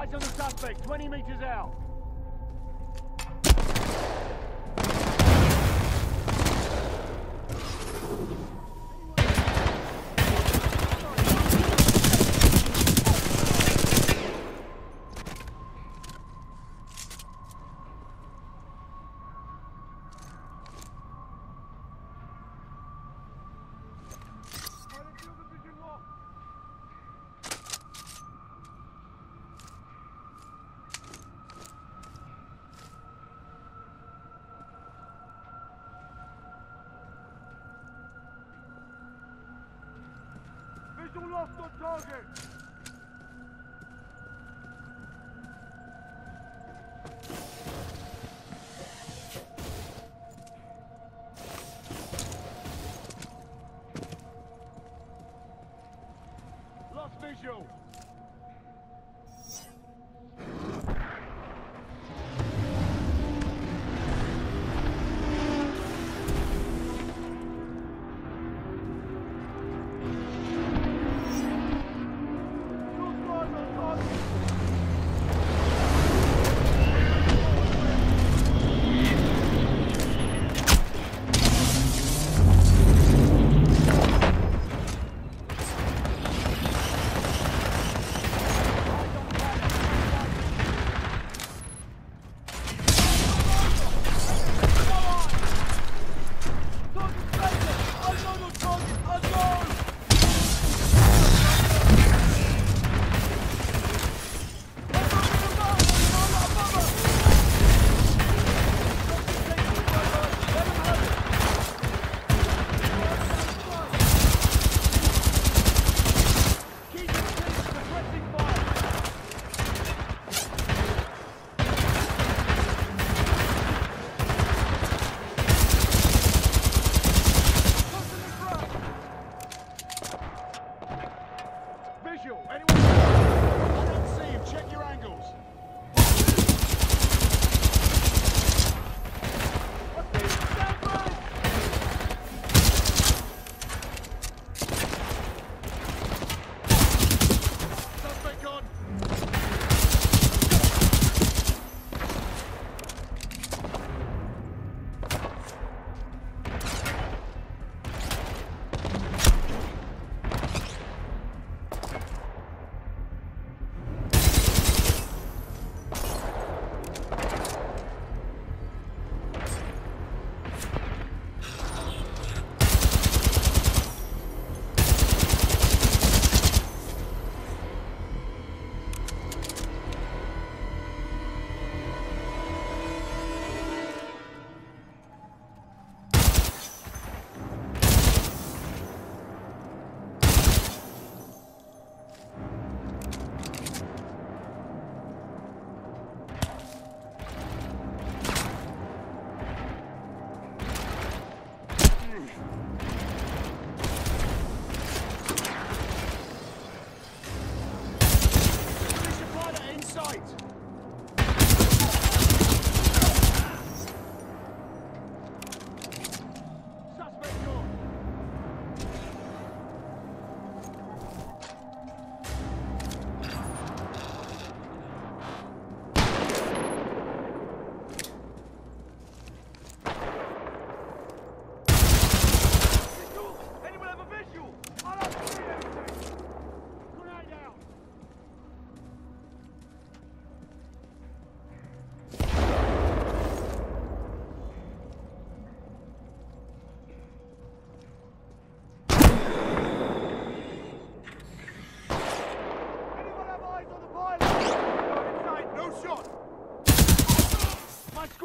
Eyes on the suspect, 20 meters out. Lost on target. Lost visual.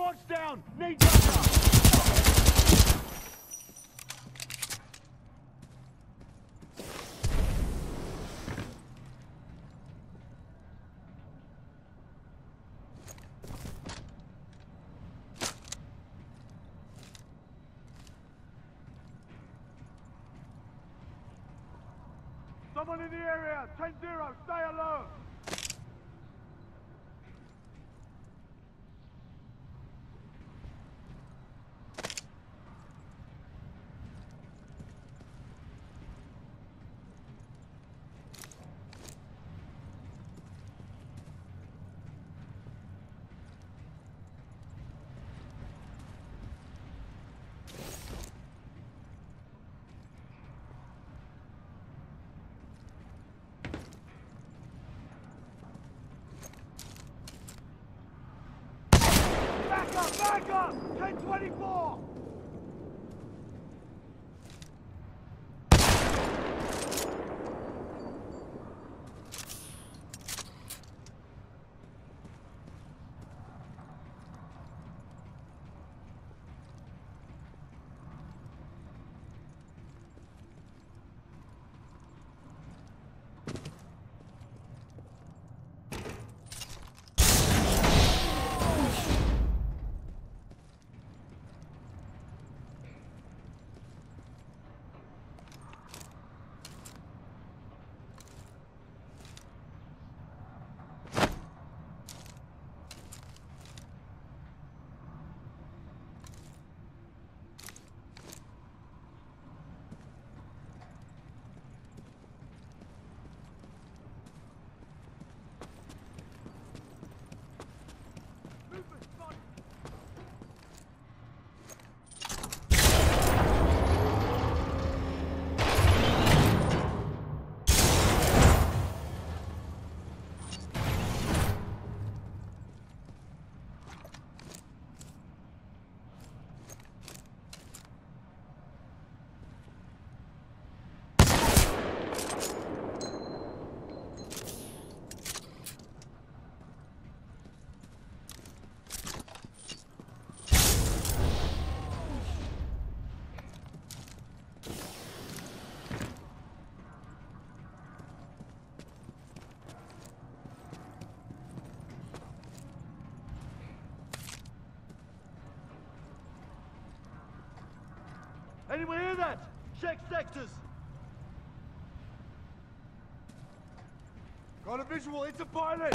Watch down! Need backup! Someone in the area! 10-0, stay alert! 24! Anyone hear that? Check sectors! Got a visual, it's a pilot!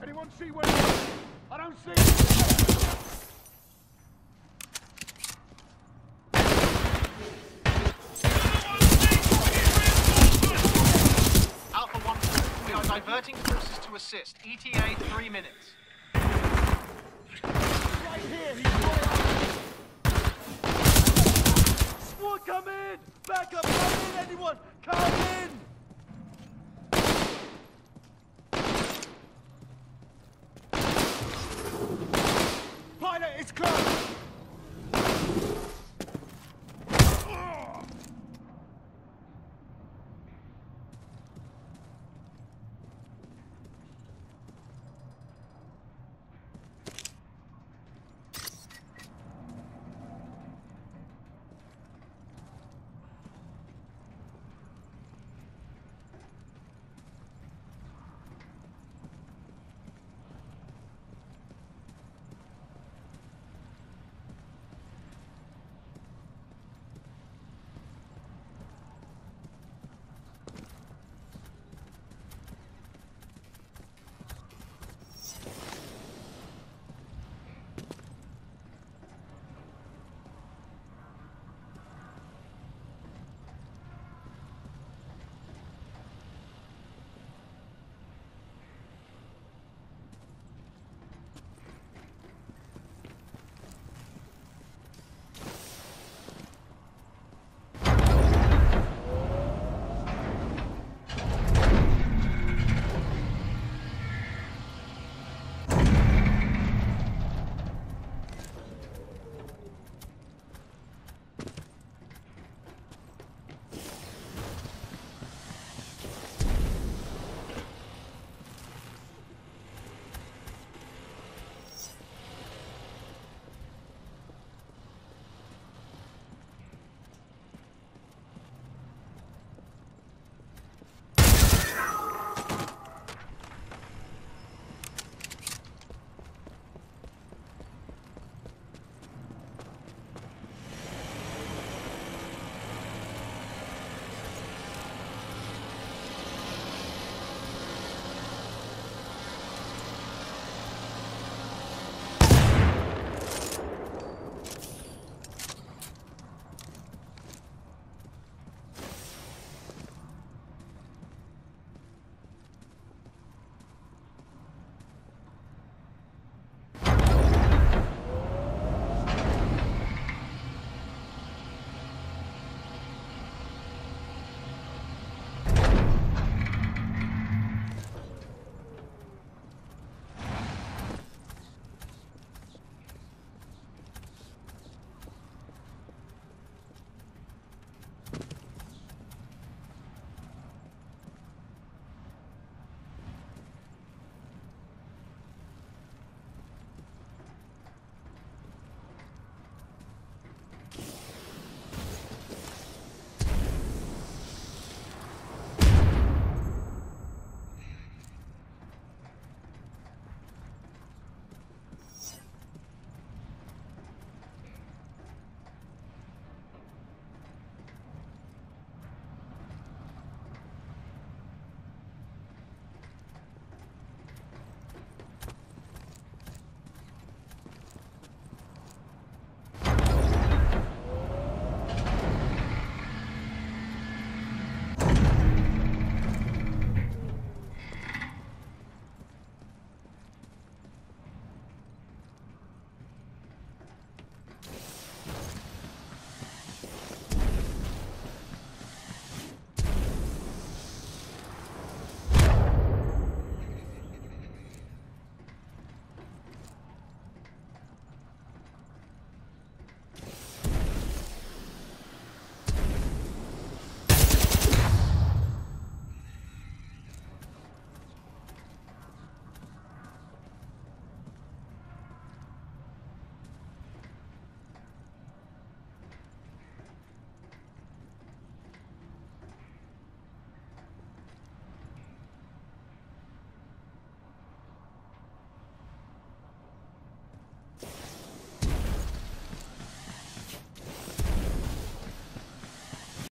Anyone see where I don't see Alpha 1, we are diverting forces to assist. ETA three minutes. Right here, he's right up! Squad, come in! Back up! Come in, anyone! Come in! Pilot, it's close!